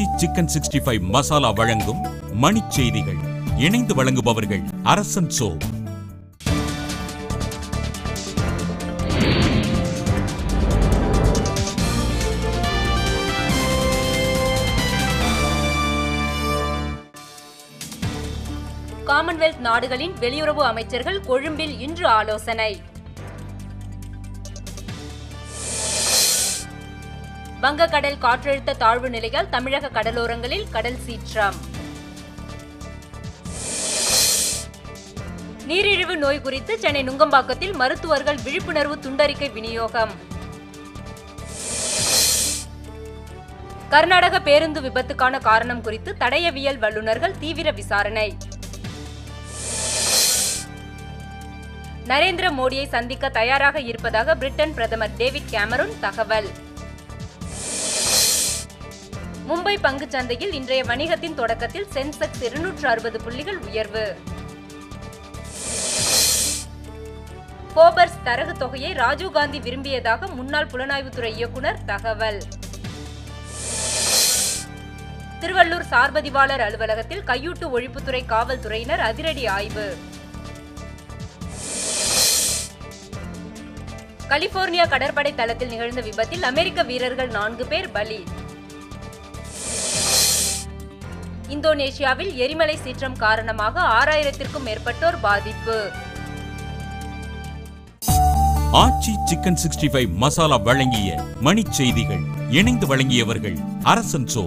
Aachi chicken sixty five masala வழங்கும் மணி செய்திகள். இணைந்து வழங்குபவர்கள் அரசன் சோ. காமன்வெல்த் நாடுகளின் வெளியுறவு அமைச்சர்கள் கொழும்பில் இன்று ஆலோசனை. வங்கக்கடல் காற்றழுத்த தாழ்வு நிலையால் தமிழக கடலோரங்களில் கடல் சீற்றம். நீரிழிவு நோய் குறித்து சென்னை நுங்கம்பாக்கத்தில் மருத்துவர்கள் விழிப்புணர்வு துண்டறிக்கை விநியோகம். கர்நாடக பேருந்து விபத்துக்கான காரணம் குறித்து தடயவியல் வல்லுநர்கள் தீவிர விசாரணை. நரேந்திர மோடியை சந்திக்க தயாராக இருப்பதாக பிரிட்டன் பிரதமர் டேவிட் கேமரூன் தகவல். மும்பை பங்குச் சந்தையில் இன்றைய வணிகத்தின் தொடக்கத்தில் சென்செக்ஸ் இருநூற்று அறுபது புள்ளிகள் உயர்வு. போபர்ஸ் தரகு தொகையை ராஜீவ்காந்தி விரும்பியதாக முன்னாள் புலனாய்வுத்துறை இயக்குனர் தகவல். திருவள்ளூர் சார்பதிவாளர் அலுவலகத்தில் கையூட்டு ஒழிப்புத்துறை காவல்துறையினர் அதிரடி ஆய்வு. கலிபோர்னியா கடற்படை தளத்தில் நிகழ்ந்த விபத்தில் அமெரிக்க வீரர்கள் நான்கு பேர் பலி. இந்தோனேஷியாவில் எரிமலை சீற்றம் காரணமாக ஆறாயிரத்திற்கும் மேற்பட்டோர் பாதிப்பு. Aachi chicken sixty five masala வழங்கிய மணி செய்திகள் இணைந்து வழங்கியவர்கள் அரசன் சோ